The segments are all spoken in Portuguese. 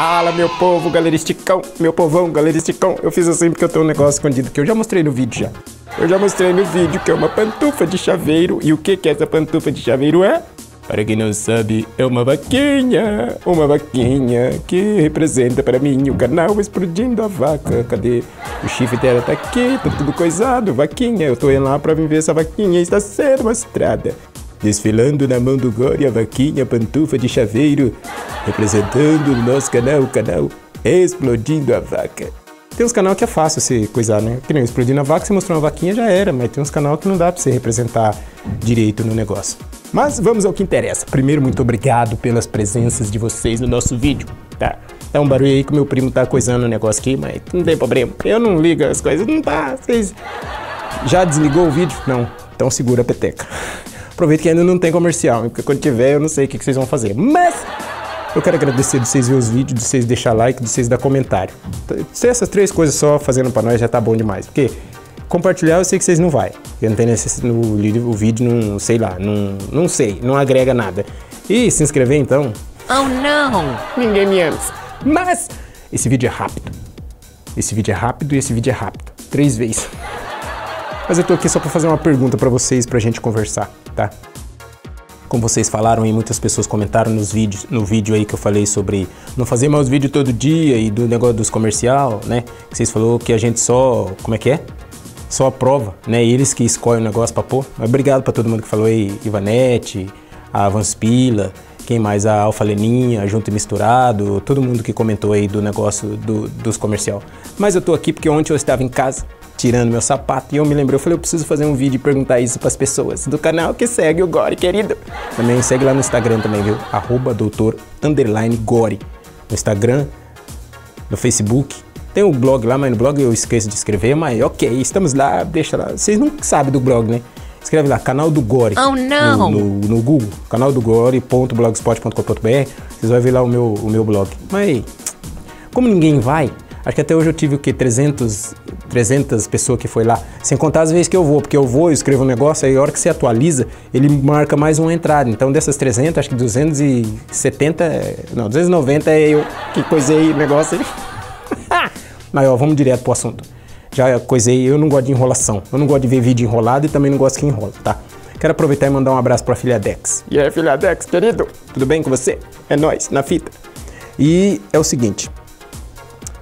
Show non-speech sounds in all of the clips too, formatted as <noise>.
Fala, meu povo galeristicão, meu povão galeristicão. Eu fiz assim porque eu tenho um negócio escondido que eu já mostrei no vídeo já. Eu já mostrei no vídeo que é uma pantufa de chaveiro. E o que que essa pantufa de chaveiro é? Para quem não sabe, é uma vaquinha, uma vaquinha que representa para mim o canal explodindo a vaca. Cadê? O chifre dela tá aqui, tá tudo coisado, vaquinha. Eu tô indo lá pra ver essa vaquinha está sendo mostrada. Desfilando na mão do Gore a vaquinha pantufa de chaveiro, representando o nosso canal, o canal Explodindo a Vaca. Tem uns canal que é fácil você coisar, né? Que nem explodindo a vaca, você mostrou uma vaquinha já era, mas tem uns canal que não dá pra você representar direito no negócio. Mas vamos ao que interessa. Primeiro, muito obrigado pelas presenças de vocês no nosso vídeo, tá? É um barulho aí que meu primo tá coisando o negócio aqui, mas não tem problema. Eu não ligo as coisas, não tá. Vocês já desligou o vídeo? Não. Então segura a peteca. Aproveita que ainda não tem comercial, porque quando tiver eu não sei o que vocês vão fazer. Mas eu quero agradecer de vocês ver os vídeos, de vocês deixar like, de vocês dar comentário. Se essas três coisas só fazendo para nós já tá bom demais. Porque compartilhar eu sei que vocês não vai. Eu não tenho necessidade o vídeo não, sei lá, não, não sei, não agrega nada. E se inscrever então? Oh não! Ninguém me ama. Mas esse vídeo é rápido. Esse vídeo é rápido e esse vídeo é rápido. Três vezes. Mas eu tô aqui só para fazer uma pergunta para vocês, pra gente conversar, tá? Como vocês falaram e muitas pessoas comentaram nos vídeos, no vídeo aí que eu falei sobre não fazer mais vídeo todo dia e do negócio dos comercial, né? Que vocês falou que a gente só, como é que é? Só aprova, né? Eles que escolhem o negócio para pôr. Obrigado para todo mundo que falou aí, Ivanete, a Vanspila, quem mais? A Alfa Leninha, Junto e Misturado, todo mundo que comentou aí do negócio do, dos comercial. Mas eu tô aqui porque ontem eu estava em casa tirando meu sapato. E eu me lembrei, eu falei, eu preciso fazer um vídeo e perguntar isso para as pessoas do canal que segue o Gore, querido. Também segue lá no Instagram também, viu? Arroba doutor underline Gore. No Instagram, no Facebook. Tem o um blog lá, mas no blog eu esqueço de escrever, mas ok, estamos lá, deixa lá. Vocês não sabem do blog, né? Escreve lá, canal do Gore. Oh, não! No, no, no Google, canal do Gore.blogspot.com.br. Vocês vão ver lá o meu, o meu blog. Mas, como ninguém vai, Acho que até hoje eu tive o que? 300, 300 pessoas que foi lá. Sem contar as vezes que eu vou, porque eu vou, eu escrevo um negócio, aí a hora que você atualiza, ele marca mais uma entrada. Então dessas 300, acho que 270, não, 290 é eu que coisei o negócio aí. <laughs> Mas ó, vamos direto pro assunto. Já coisei, eu não gosto de enrolação. Eu não gosto de ver vídeo enrolado e também não gosto que enrola, tá? Quero aproveitar e mandar um abraço pra filha Dex. E aí, filha Dex, querido? Tudo bem com você? É nós, na fita. E é o seguinte,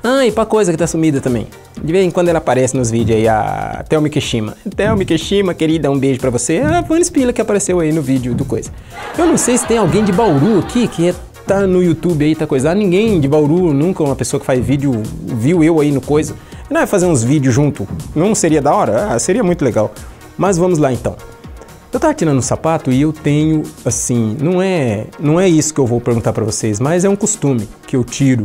ah, e pra coisa que tá sumida também. De vez em quando ela aparece nos vídeos aí, a Thelma Kishima. Thelma Kishima, querida, um beijo pra você. Ah, a Vanessa Pila que apareceu aí no vídeo do coisa. Eu não sei se tem alguém de Bauru aqui que é, tá no YouTube aí, tá coisa. Ah, ninguém de Bauru, nunca uma pessoa que faz vídeo, viu eu aí no coisa. Não é fazer uns vídeos junto? Não seria da hora? Ah, seria muito legal. Mas vamos lá então. Eu tava tirando o sapato e eu tenho, assim, não é, não é isso que eu vou perguntar para vocês, mas é um costume que eu tiro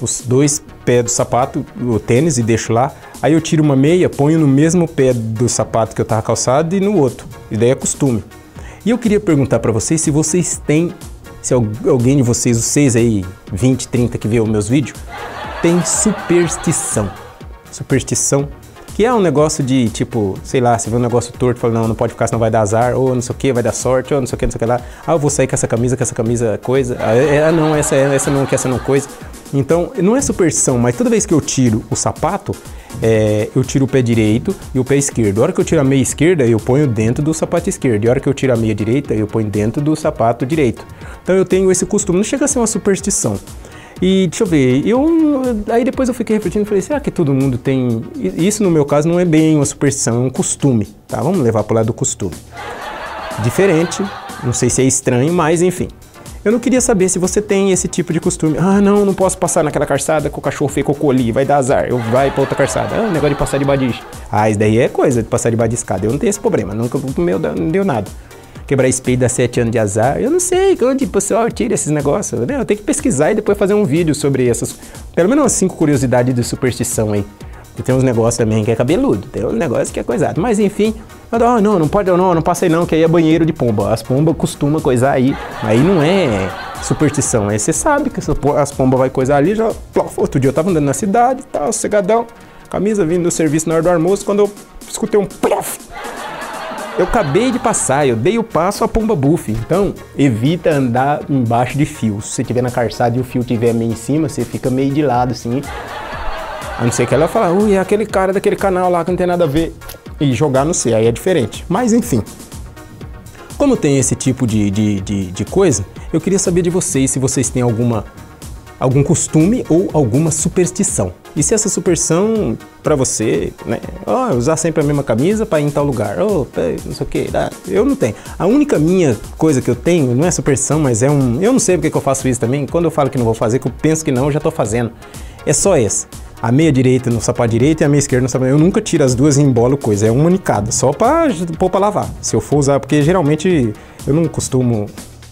os dois pés do sapato, o tênis e deixo lá. Aí eu tiro uma meia, ponho no mesmo pé do sapato que eu tava calçado e no outro. E daí é costume. E eu queria perguntar para vocês se vocês têm, se alguém de vocês, os seis aí, 20, 30 que vê os meus vídeos, tem superstição. Superstição que é um negócio de tipo, sei lá, você vê um negócio torto, fala, não, não pode ficar, senão vai dar azar, ou não sei o que, vai dar sorte, ou não sei o que, não sei o que lá. Ah, eu vou sair com essa camisa, com essa camisa, coisa. Ah, é, é, não, essa é, essa não, que essa não, coisa. Então, não é superstição, mas toda vez que eu tiro o sapato, é, eu tiro o pé direito e o pé esquerdo. A hora que eu tiro a meia esquerda, eu ponho dentro do sapato esquerdo. E a hora que eu tiro a meia direita, eu ponho dentro do sapato direito. Então eu tenho esse costume, não chega a ser uma superstição. E deixa eu ver, eu aí depois eu fiquei refletindo e falei, será que todo mundo tem. Isso no meu caso não é bem uma superstição, é um costume, tá? Vamos levar pro lado do costume. Diferente, não sei se é estranho, mas enfim. Eu não queria saber se você tem esse tipo de costume. Ah, não, não posso passar naquela calçada com o cachorro feio cocô ali, vai dar azar. Eu vai pra outra calçada. Ah, negócio de passar de de Ah, isso daí é coisa de passar de escada. Eu não tenho esse problema, nunca meu não deu nada quebrar espelho dá 7 anos de azar. Eu não sei onde o pessoal tira esses negócios. Né? Eu tenho que pesquisar e depois fazer um vídeo sobre essas. Pelo menos umas 5 curiosidades de superstição aí. E tem uns negócios também que é cabeludo, tem uns negócios que é coisado. Mas enfim, eu, oh, não, não pode, não, não passei não, que aí é banheiro de pomba. As pombas costumam coisar aí. Aí não é superstição, aí você sabe que as pombas vai coisar ali, já. Outro dia eu tava andando na cidade, tal, sossegadão, camisa vindo do serviço na hora do almoço, quando eu escutei um plof eu acabei de passar, eu dei o passo a pomba buff. Então, evita andar embaixo de fio. Se você estiver na calçada e o fio estiver meio em cima, você fica meio de lado assim. A não ser que ela fale, ui, é aquele cara daquele canal lá que não tem nada a ver. E jogar no C, aí é diferente. Mas enfim. Como tem esse tipo de, de, de, de coisa, eu queria saber de vocês se vocês têm alguma algum costume ou alguma superstição. E se essa superstição para você, né, oh, usar sempre a mesma camisa para ir em tal lugar, oh, não sei o que, eu não tenho. A única minha coisa que eu tenho não é superstição, mas é um, eu não sei porque que eu faço isso também. Quando eu falo que não vou fazer, que eu penso que não, eu já tô fazendo. É só essa. A meia direita no sapato direito e a meia esquerda no sapato. Eu nunca tiro as duas e embolo coisa, é uma unicada, só para pôr para lavar. Se eu for usar, porque geralmente eu não costumo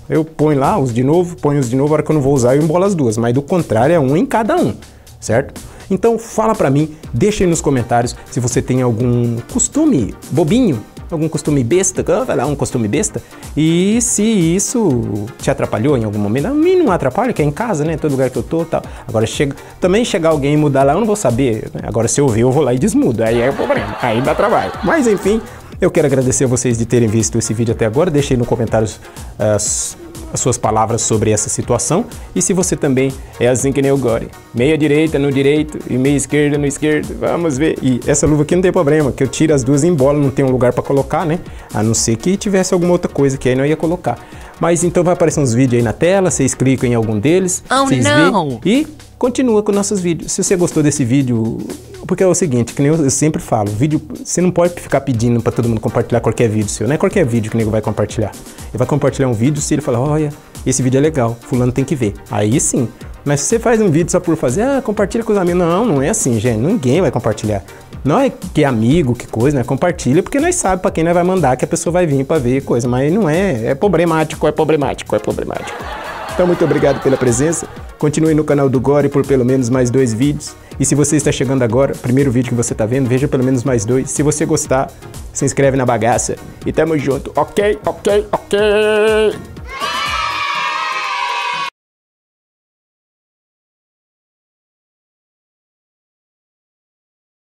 eu ponho lá os de novo, ponho os de novo, a hora que eu não vou usar eu embolo as duas, mas do contrário é um em cada um, certo? Então fala pra mim, deixa aí nos comentários se você tem algum costume bobinho, algum costume besta, vai lá, um costume besta, e se isso te atrapalhou em algum momento. A mim não atrapalha, que é em casa, né? Todo lugar que eu tô tal. Agora, chega, também chegar alguém e mudar lá, eu não vou saber. Né? Agora, se eu ver, eu vou lá e desmudo. Aí é o problema, aí dá trabalho. Mas enfim, eu quero agradecer a vocês de terem visto esse vídeo até agora. Deixei no comentários uh, as suas palavras sobre essa situação. E se você também é assim que nem o Gore, meia direita no direito e meia esquerda no esquerdo, vamos ver. E essa luva aqui não tem problema, que eu tiro as duas em bola, não tem um lugar para colocar, né? A não ser que tivesse alguma outra coisa que aí não ia colocar. Mas então vai aparecer uns vídeos aí na tela, vocês clicam em algum deles, oh, vocês não. e continua com nossos vídeos. Se você gostou desse vídeo, porque é o seguinte, que nem eu, sempre falo, vídeo, você não pode ficar pedindo para todo mundo compartilhar qualquer vídeo seu, não é qualquer vídeo que o nego vai compartilhar. Ele vai compartilhar um vídeo se ele falar, olha, esse vídeo é legal, fulano tem que ver. Aí sim. Mas se você faz um vídeo só por fazer, ah, compartilha com os amigos. Não, não é assim, gente. Ninguém vai compartilhar. Não é que é amigo, que coisa, né? Compartilha, porque nós sabemos para quem nós vai mandar que a pessoa vai vir para ver coisa. Mas não é, é problemático, é problemático, é problemático. Então, muito obrigado pela presença. Continue no canal do Gore por pelo menos mais dois vídeos. E se você está chegando agora, primeiro vídeo que você está vendo, veja pelo menos mais dois. Se você gostar, se inscreve na bagaça. E tamo junto. Ok, ok, ok.